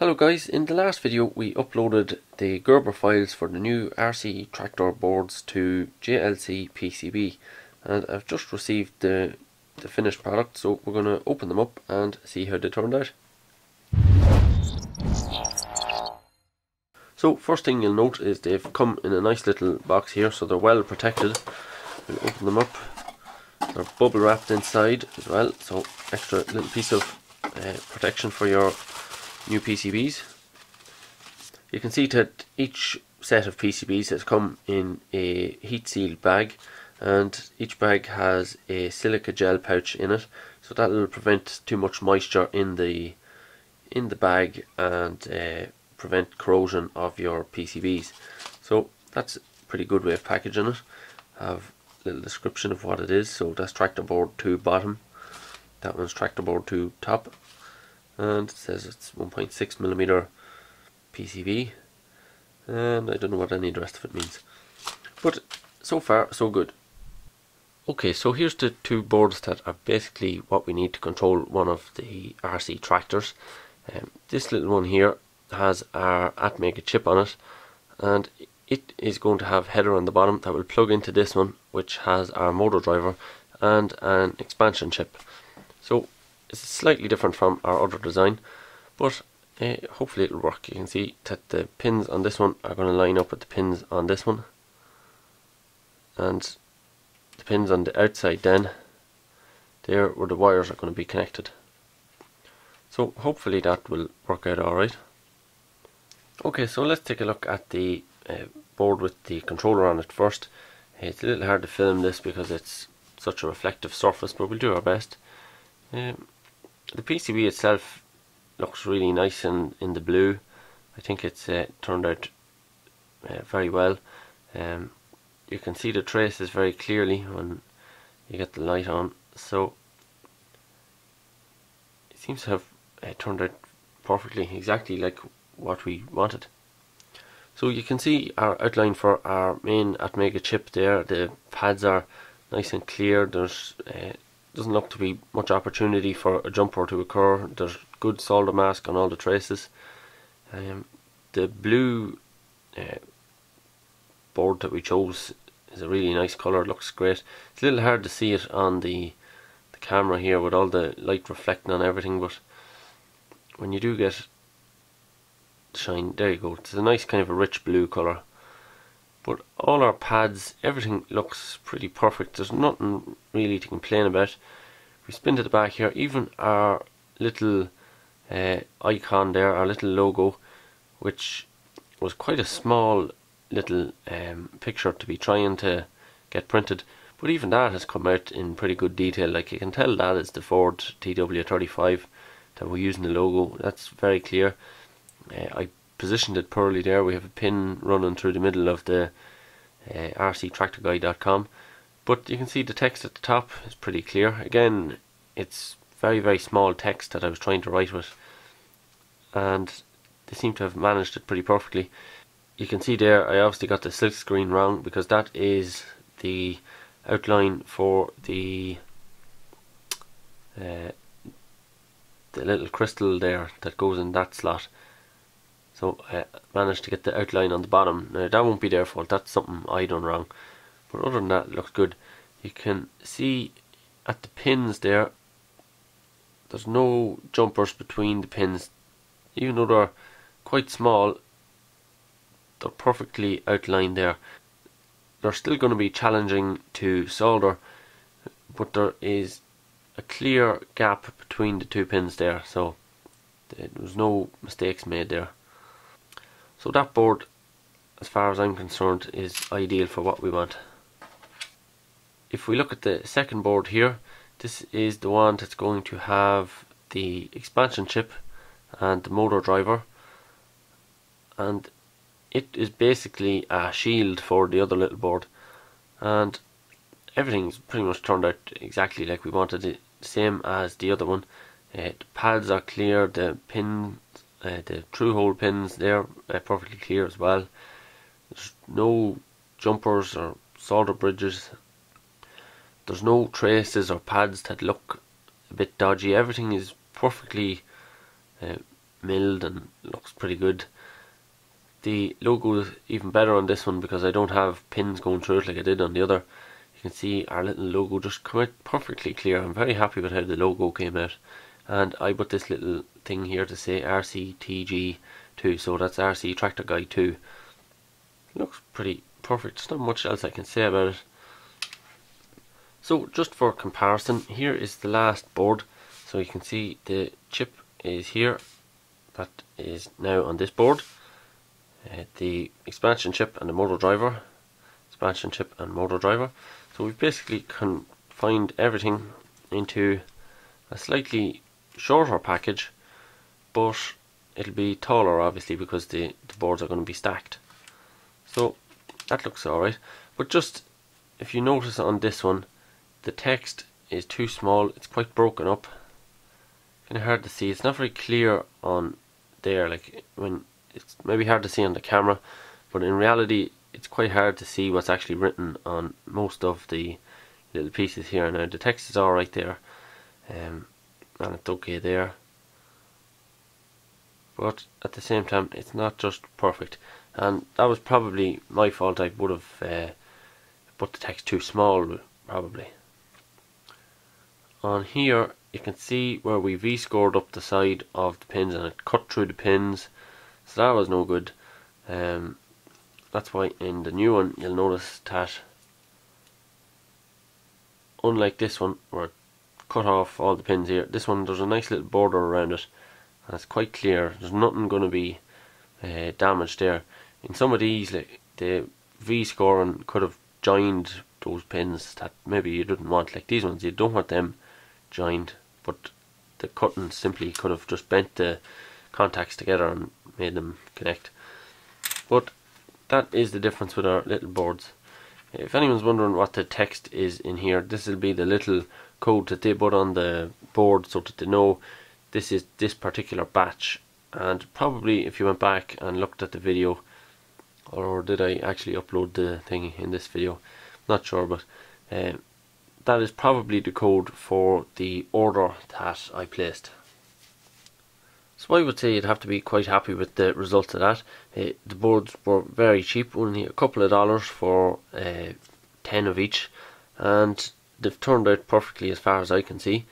Hello guys, in the last video we uploaded the Gerber files for the new RC tractor boards to JLC PCB and I've just received the, the finished product so we're going to open them up and see how they turned out. So first thing you'll note is they've come in a nice little box here so they're well protected. We'll open them up. They're bubble wrapped inside as well so extra little piece of uh, protection for your new PCBs. You can see that each set of PCBs has come in a heat sealed bag and each bag has a silica gel pouch in it. So that will prevent too much moisture in the in the bag and uh, prevent corrosion of your PCBs so that's a pretty good way of packaging it. Have a little description of what it is. So that's tractor board 2 bottom. That one's tractor board 2 top and it says it's 1.6 millimeter PCB and I don't know what any of the rest of it means. But so far so good. Okay so here's the two boards that are basically what we need to control one of the RC tractors. Um, this little one here has our Atmega chip on it and it is going to have header on the bottom that will plug into this one which has our motor driver and an expansion chip. So it's slightly different from our other design, but uh, hopefully it'll work. You can see that the pins on this one are going to line up with the pins on this one. And the pins on the outside then, there where the wires are going to be connected. So hopefully that will work out alright. Okay, so let's take a look at the uh, board with the controller on it first. It's a little hard to film this because it's such a reflective surface, but we'll do our best. Um, the PCB itself looks really nice in, in the blue. I think it's uh, turned out uh, very well. Um, you can see the traces very clearly when you get the light on. So it seems to have uh, turned out perfectly, exactly like what we wanted. So you can see our outline for our main Atmega chip there. The pads are nice and clear. There's uh, doesn't look to be much opportunity for a jumper to occur. There's good solder mask on all the traces. Um, the blue uh, board that we chose is a really nice colour, looks great. It's a little hard to see it on the, the camera here with all the light reflecting on everything, but when you do get shine, there you go. It's a nice kind of a rich blue colour. But all our pads, everything looks pretty perfect. There's nothing really to complain about. We spin to the back here, even our little uh, icon there, our little logo, which was quite a small little um, picture to be trying to get printed. But even that has come out in pretty good detail. Like you can tell that is the Ford TW35 that we're using the logo. That's very clear. Uh, I positioned it poorly there. We have a pin running through the middle of the uh, rctractorguy.com. But you can see the text at the top is pretty clear. Again, it's very, very small text that I was trying to write with. And they seem to have managed it pretty perfectly. You can see there, I obviously got the silk screen wrong because that is the outline for the uh, the little crystal there that goes in that slot. So I managed to get the outline on the bottom. Now that won't be their fault, that's something I done wrong. But other than that, it looks good. You can see at the pins there, there's no jumpers between the pins. Even though they're quite small, they're perfectly outlined there. They're still going to be challenging to solder, but there is a clear gap between the two pins there, so there was no mistakes made there. So that board, as far as I'm concerned, is ideal for what we want. If we look at the second board here, this is the one that's going to have the expansion chip and the motor driver. And it is basically a shield for the other little board. And everything's pretty much turned out exactly like we wanted it same as the other one. Uh, the pads are clear the pin uh, the through hole pins they're uh, perfectly clear as well there's no jumpers or solder bridges there's no traces or pads that look a bit dodgy everything is perfectly uh, milled and looks pretty good. The logo is even better on this one because I don't have pins going through it like I did on the other. You can see our little logo just come out perfectly clear. I'm very happy with how the logo came out. And I put this little thing here to say RCTG2, so that's RC Tractor Guy 2. Looks pretty perfect. There's not much else I can say about it. So just for comparison, here is the last board. So you can see the chip is here. That is now on this board. Uh, the expansion chip and the motor driver. Expansion chip and motor driver. So we've basically confined everything into a slightly shorter package, but it'll be taller obviously because the, the boards are going to be stacked. So that looks alright. But just if you notice on this one, the text is too small, it's quite broken up. Kind of hard to see. It's not very clear on there, like when it's maybe hard to see on the camera, but in reality it's quite hard to see what's actually written on most of the little pieces here. Now the text is alright there, um, and it's okay there, but at the same time it's not just perfect, and that was probably my fault. I would have uh, put the text too small, probably. On here you can see where we V-scored up the side of the pins and it cut through the pins so that was no good um, that's why in the new one you'll notice that unlike this one where it cut off all the pins here this one there's a nice little border around it and it's quite clear. There's nothing going to be uh, damaged there. In some of these like the V-scoring could have joined those pins that maybe you didn't want. Like these ones you don't want them joined but the cutting simply could have just bent the contacts together and made them connect. But that is the difference with our little boards. If anyone's wondering what the text is in here this will be the little code that they put on the board so that they know this is this particular batch and probably if you went back and looked at the video or did I actually upload the thing in this video not sure but um, that is probably the code for the order that I placed. So I would say you'd have to be quite happy with the results of that. Uh, the boards were very cheap, only a couple of dollars for uh, 10 of each, and they've turned out perfectly as far as I can see.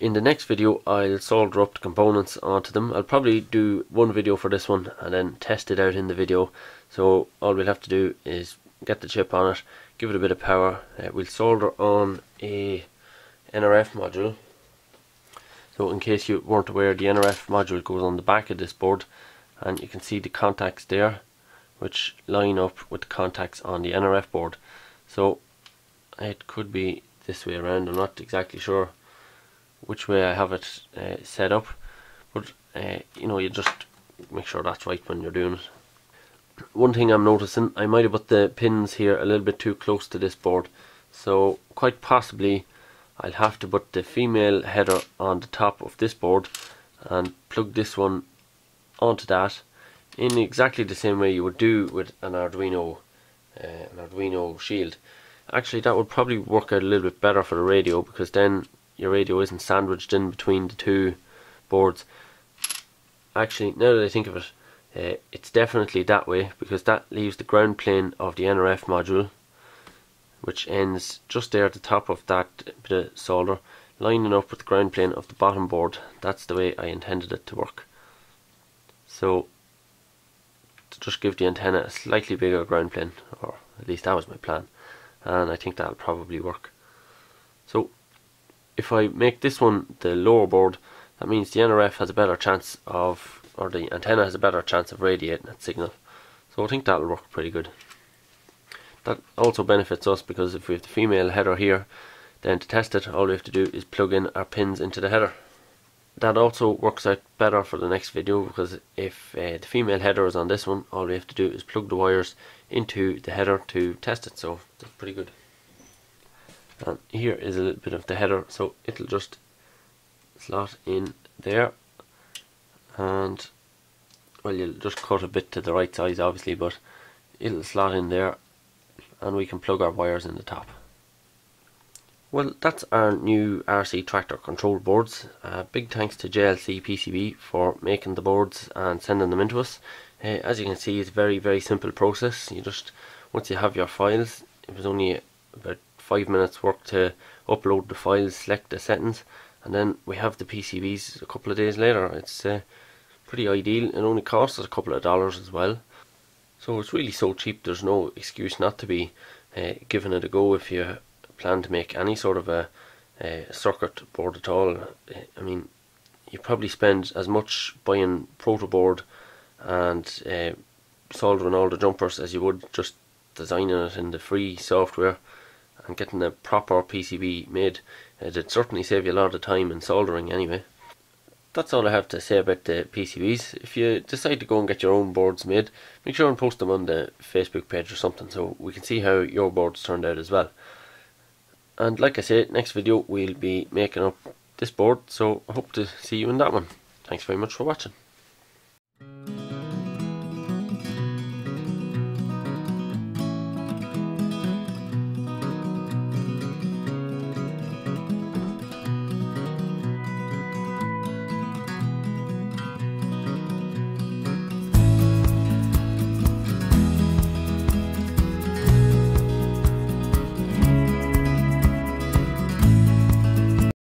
In the next video I'll solder up the components onto them. I'll probably do one video for this one and then test it out in the video. So all we'll have to do is get the chip on it, give it a bit of power. Uh, we'll solder on a NRF module. So in case you weren't aware, the NRF module goes on the back of this board and you can see the contacts there which line up with the contacts on the NRF board. So it could be this way around, I'm not exactly sure which way I have it uh, set up but uh, you know you just make sure that's right when you're doing it one thing I'm noticing, I might have put the pins here a little bit too close to this board. So quite possibly I'll have to put the female header on the top of this board and plug this one onto that in exactly the same way you would do with an Arduino uh, an Arduino shield. Actually that would probably work out a little bit better for the radio because then your radio isn't sandwiched in between the two boards. Actually now that I think of it uh, it's definitely that way because that leaves the ground plane of the NRF module which ends just there at the top of that bit of solder lining up with the ground plane of the bottom board. That's the way I intended it to work. So to just give the antenna a slightly bigger ground plane or at least that was my plan and I think that'll probably work. So if I make this one the lower board that means the NRF has a better chance of or the antenna has a better chance of radiating that signal. So I think that'll work pretty good. That also benefits us because if we have the female header here, then to test it, all we have to do is plug in our pins into the header. That also works out better for the next video because if uh, the female header is on this one, all we have to do is plug the wires into the header to test it. So that's pretty good. And here is a little bit of the header, so it'll just slot in there and well you'll just cut a bit to the right size obviously but it'll slot in there and we can plug our wires in the top Well, that's our new RC tractor control boards. Uh, big thanks to JLC PCB for making the boards and sending them into us. Uh, as you can see, it's a very, very simple process. You just, once you have your files, it was only about five minutes work to upload the files, select the settings, and then we have the PCBs a couple of days later. It's uh, pretty ideal. It only costs us a couple of dollars as well. So it's really so cheap, there's no excuse not to be uh, giving it a go if you plan to make any sort of a, a circuit board at all. I mean, you probably spend as much buying proto board and uh, soldering all the jumpers as you would just designing it in the free software and getting a proper PCB made. Uh, It'd certainly save you a lot of time in soldering anyway. That's all I have to say about the PCBs. If you decide to go and get your own boards made, make sure and post them on the Facebook page or something so we can see how your boards turned out as well. And like I said, next video we'll be making up this board, so I hope to see you in that one. Thanks very much for watching.